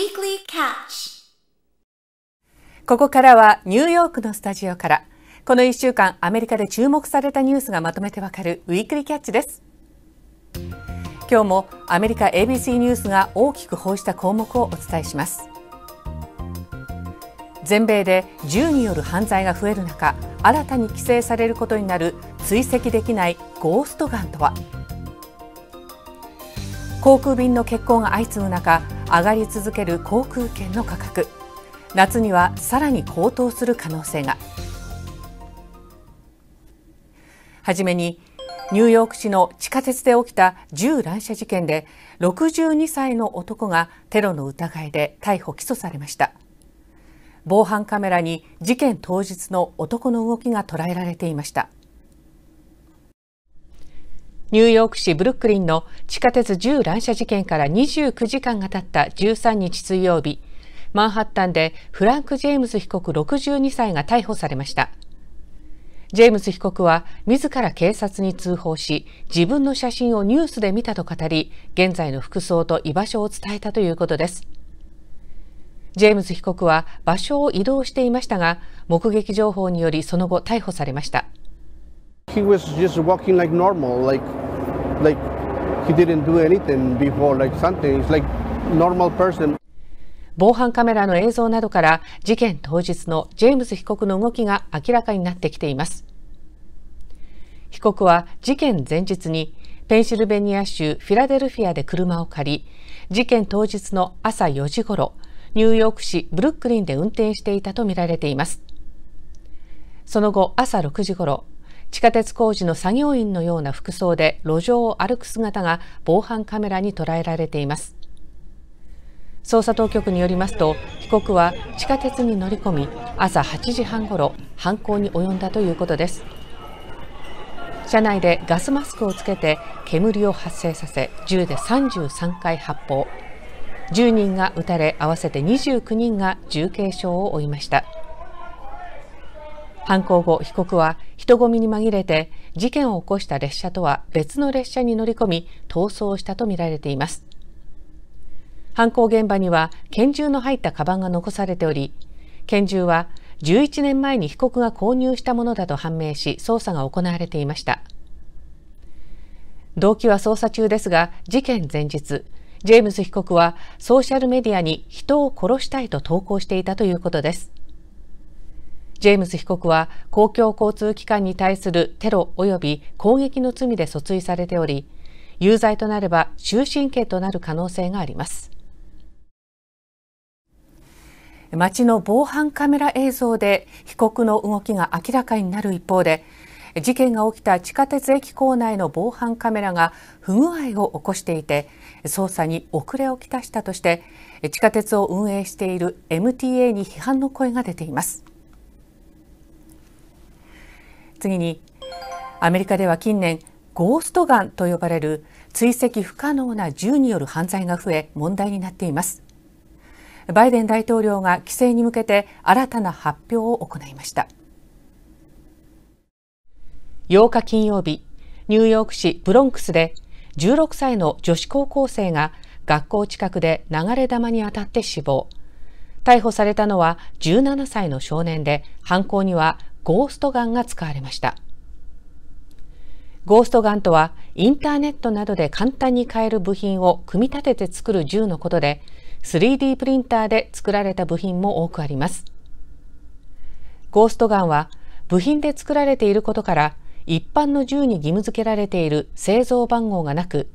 Weekly Catch. ここからはニューヨークのスタジオからこの1週間アメリカで注目されたニュースがまとめてわかるウィークリーキャッチです。今日もアメリカ ABC ニュースが大きく報じた項目をお伝えします。全米で銃による犯罪が増える中新たに規制されることになる追跡できないゴーストガンとは？航空便の欠航が相次ぐ中上がり続ける航空券の価格。夏にはさらに高騰する可能性が。はじめにニューヨーク市の地下鉄で起きた銃乱射事件で62歳の男がテロの疑いで逮捕・起訴されました。防犯カメラに事件当日の男の動きが捉えられていました。ニューヨーク市ブルックリンの地下鉄銃乱射事件から29時間が経った13日水曜日マンハッタンでフランク・ジェームズ被告62歳が逮捕されました。ジェームズ被告は自ら警察に通報し自分の写真をニュースで見たと語り現在の服装と居場所を伝えたということです。ジェームズ被告は場所を移動していましたが目撃情報によりその後逮捕されました。He was just walking like normal, like like he didn't do anything before, like something. It's like normal person. 防犯カメラの映像などから事件当日のジェームズ被告の動きが明らかになってきています被告は事件前日にペンシルベニア州フィラデルフィアで車を借り事件当日の朝4時ごろニューヨーク市ブルックリンで運転していたとみられていますその後朝6時ごろ地下鉄工事の作業員のような服装で路上を歩く姿が防犯カメラに捉えられています。捜査当局によりますと被告は地下鉄に乗り込み朝8時半ごろ犯行に及んだということです。車内でガスマスクをつけて煙を発生させ銃で33回発砲。10人が撃たれ合わせて29人が重軽傷を負いました。犯行後被告は人混みに紛れて事件を起こした列車とは別の列車に乗り込み逃走したとみられています。犯行現場には拳銃の入ったカバンが残されており拳銃は11年前に被告が購入したものだと判明し捜査が行われていました。動機は捜査中ですが事件前日ジェームズ被告はソーシャルメディアに人を殺したいと投稿していたということです。ジェームズ被告は公共交通機関に対するテロ及び攻撃の罪で訴追されており有罪となれば終身刑となる可能性があります。街の防犯カメラ映像で被告の動きが明らかになる一方で事件が起きた地下鉄駅構内の防犯カメラが不具合を起こしていて捜査に遅れをきたしたとして地下鉄を運営している MTA に批判の声が出ています。次にアメリカでは近年ゴーストガンと呼ばれる追跡不可能な銃による犯罪が増え問題になっています。バイデン大統領が規制に向けて新たな発表を行いました。8日金曜日ニューヨーク市ブロンクスで16歳の女子高校生が学校近くで流れ弾に当たって死亡。逮捕されたのは17歳の少年で犯行にはゴーストガンが使われました。ゴーストガンとはインターネットなどで簡単に買える部品を組み立てて作る銃のことで 3D プリンターで作られた部品も多くあります。ゴーストガンは部品で作られていることから一般の銃に義務付けられている製造番号がなく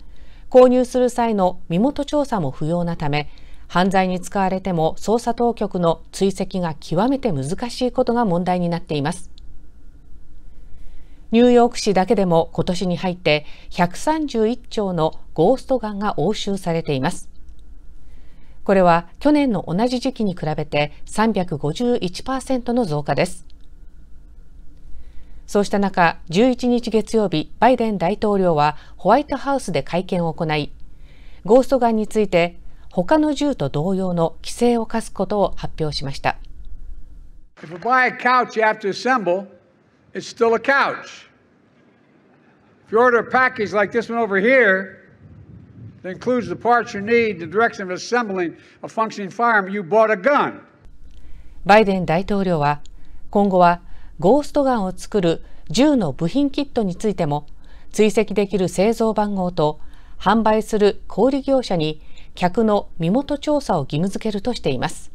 購入する際の身元調査も不要なため犯罪に使われても捜査当局の追跡が極めて難しいことが問題になっています。ニューヨーク市だけでも今年に入って131丁のゴーストガンが押収されています。これは去年の同じ時期に比べて351%の増加です。そうした中、11日月曜日、バイデン大統領はホワイトハウスで会見を行い、ゴーストガンについて他の銃と同様の規制を課すことを発表しました。バイデン大統領は今後はゴーストガンを作る銃の部品キットについても追跡できる製造番号と販売する小売業者に客の身元調査を義務付けるとしています。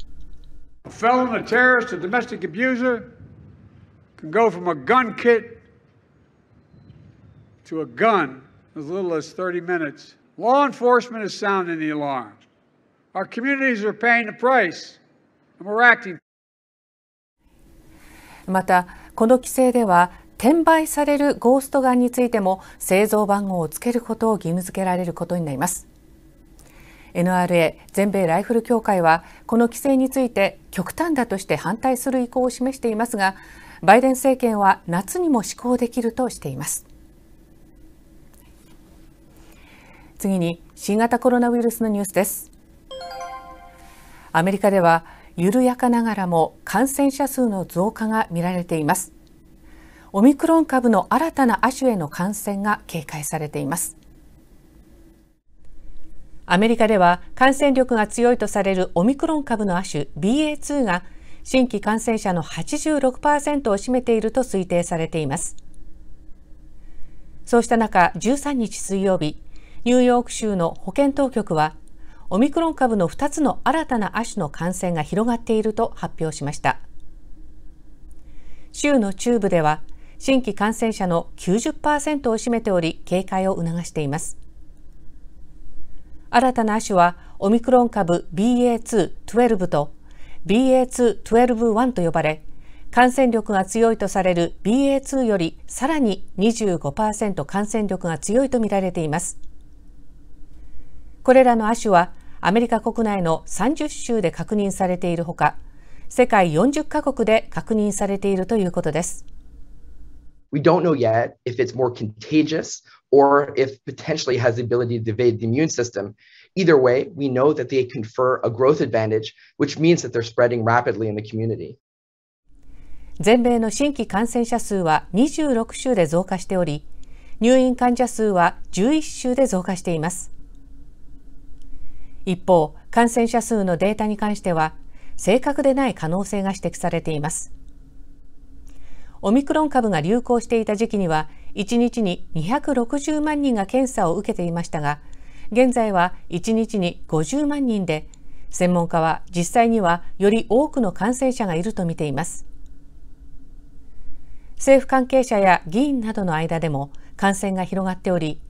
また、この規制では、転売されるゴーストガンについても製造番号をつけることを義務付けられることになります。NRA 全米ライフル協会はこの規制について極端だとして反対する意向を示していますがバイデン政権は夏にも施行できるとしています。次に新型コロナウイルスのニュースです。アメリカでは緩やかながらも感染者数の増加が見られています。オミクロン株の新たな亜種への感染が警戒されています。アメリカでは感染力が強いとされるオミクロン株の亜種 BA.2 が新規感染者の86%を占めていると推定されています。そうした中、13日水曜日、ニューヨーク州の保健当局は、オミクロン株の2つの新たな亜種の感染が広がっていると発表しました。州の中部では、新規感染者の90%を占めており、警戒を促しています。新たな亜種はオミクロン株 BA.2.12 と BA.2.12.1 と呼ばれ、感染力が強いとされる BA.2 よりさらに25%感染力が強いとみられています。これらの亜種はアメリカ国内の30州で確認されているほか、世界40カ国で確認されているということです。We don't know yet if it's more contagious or if potentially has the ability to evade the immune system. Either way, we know that they confer a growth advantage, which means that they're spreading rapidly in the community. 全米の新規感染者数は26州で増加しており、入院患者数は11州で増加しています。一方、感染者数のデータに関しては、正確でない可能性が指摘されています。オミクロン株が流行していた時期には、1日に260万人が検査を受けていましたが、現在は1日に50万人で、専門家は実際にはより多くの感染者がいると見ています。政府関係者や議員などの間でも感染が広がっており、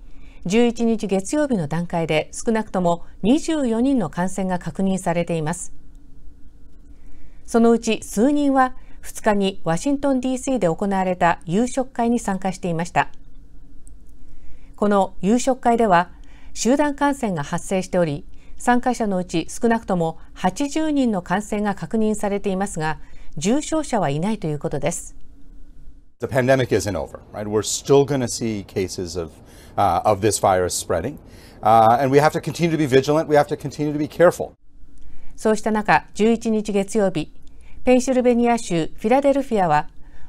11日月曜日の段階で少なくとも24人の感染が確認されています。そのうち数人は2日にワシントン DC で行われた夕食会に参加していました。この夕食会では集団感染が発生しており、参加者のうち少なくとも80人の感染が確認されていますが、重症者はいないということです。The pandemic isn't over, right? We're still going to see cases of, uh, of this virus spreading. Uh, and we have to continue to be vigilant. We have to continue to be careful. そうした中、11日月曜日、ペンシルベニア州フィラデルフィアは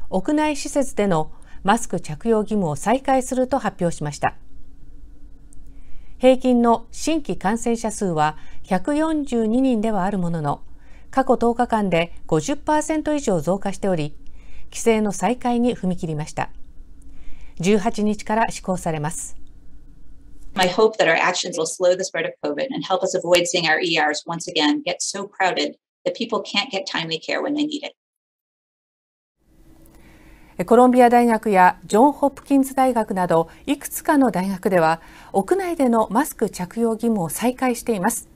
屋内施設でのマスク着用義務を再開すると発表しました。平均の新規感染者数は142人ではあるものの、過去10日間で50%以上増加しており、規制の再開に踏み切りました。18日から施行されます。I hope that our actions will slow the spread of COVID and help us avoid seeing our ERs once again get so crowded that people can't get timely care when they need it. コロンビア大学やジョン・ホプキンズ大学などいくつかの大学では屋内でのマスク着用義務を再開しています。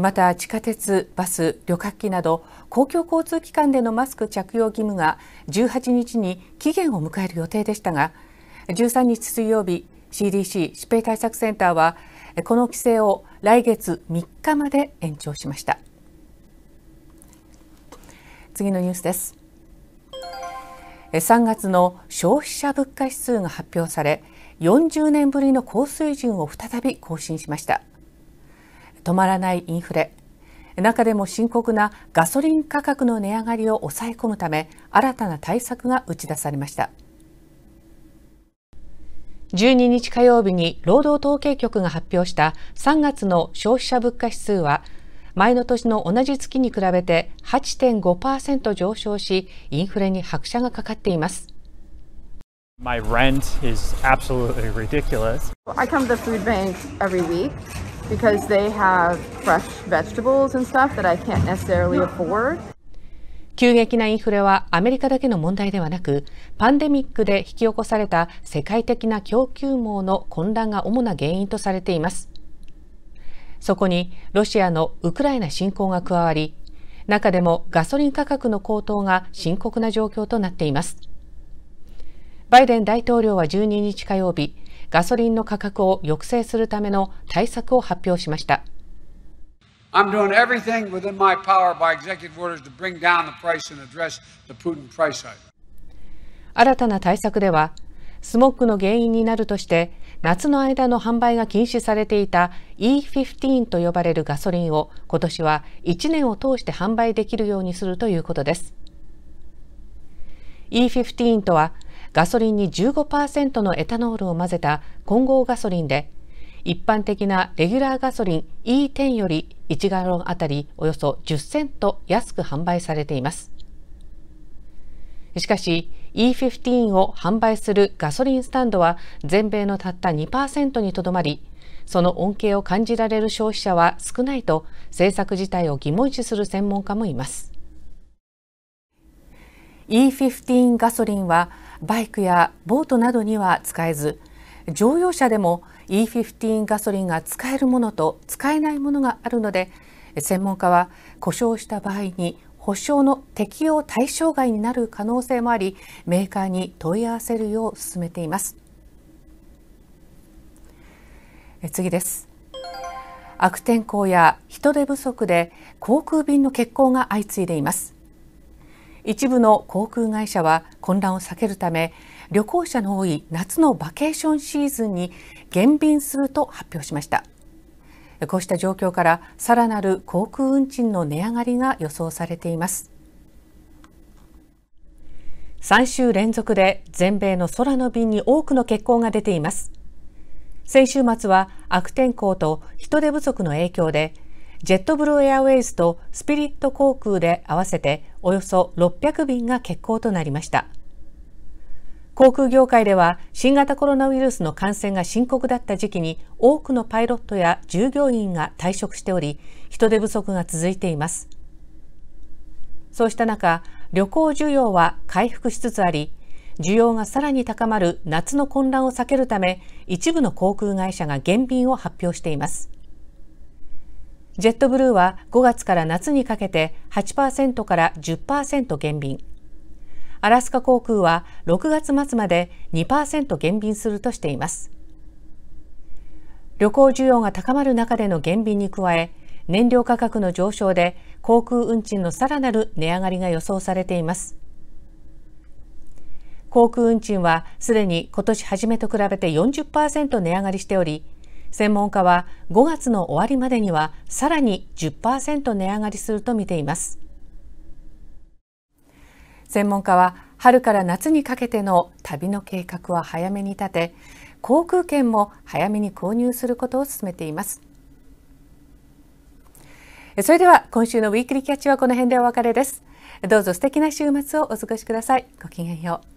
また地下鉄、バス、旅客機など公共交通機関でのマスク着用義務が18日に期限を迎える予定でしたが13日水曜日 CDC 疾病対策センターはこの規制を来月3日まで延長しました。次のニュースです。3月の消費者物価指数が発表され40年ぶりの高水準を再び更新しました。止まらないインフレ。中でも深刻なガソリン価格の値上がりを抑え込むため新たな対策が打ち出されました。12日火曜日に労働統計局が発表した3月の消費者物価指数は前の年の同じ月に比べて8.5%上昇し、インフレに拍車がかかっています。My rent is absolutely ridiculous. I come to the food bank every week because they have fresh vegetables and stuff that I can't necessarily afford. 急激なインフレはアメリカだけの問題ではなく、パンデミックで引き起こされた世界的な供給網の混乱が主な原因とされています。そこにロシアのウクライナ侵攻が加わり、中でもガソリン価格の高騰が深刻な状況となっています。バイデン大統領は12日火曜日、ガソリンの価格を抑制するための対策を発表しました。I'm doing everything within my power by executive orders to bring down the price and address the Putin price hike. 新たな対策では、スモッグの原因になるとして、夏の間の販売が禁止されていた E15 と呼ばれるガソリンを今年は1年を通して販売できるようにするということです。E15 とはガソリンに15%のエタノールを混ぜた混合ガソリンで一般的なレギュラーガソリン E10 より1ガロンあたりおよそ10セント安く販売されています。しかし E15 を販売するガソリンスタンドは全米のたった2%にとどまり、その恩恵を感じられる消費者は少ないと政策自体を疑問視する専門家もいます。E15 ガソリンはバイクやボートなどには使えず、乗用車でも E15 ガソリンが使えるものと使えないものがあるので、専門家は故障した場合に保証の適用対象外になる可能性もありメーカーに問い合わせるよう進めています。次です。悪天候や人手不足で航空便の欠航が相次いでいます。一部の航空会社は混乱を避けるため旅行者の多い夏のバケーションシーズンに減便すると発表しました。こうした状況からさらなる航空運賃の値上がりが予想されています。3週連続で全米の空の便に多くの欠航が出ています。先週末は悪天候と人手不足の影響で、ジェットブルーエアウェイズとスピリット航空で合わせておよそ600便が欠航となりました。航空業界では新型コロナウイルスの感染が深刻だった時期に多くのパイロットや従業員が退職しており人手不足が続いています。そうした中旅行需要は回復しつつあり需要がさらに高まる夏の混乱を避けるため一部の航空会社が減便を発表しています。ジェットブルーは5月から夏にかけて8%から10%減便。アラスカ航空は6月末まで2%減便するとしています。旅行需要が高まる中での減便に加え、燃料価格の上昇で航空運賃のさらなる値上がりが予想されています。航空運賃はすでに今年初めと比べて40%値上がりしており、専門家は5月の終わりまでにはさらに10%値上がりすると見ています。専門家は春から夏にかけての旅の計画は早めに立て航空券も早めに購入することを勧めています。それでは今週のウィークリーキャッチはこの辺でお別れです。どうぞ素敵な週末をお過ごしください。ごきげんよう。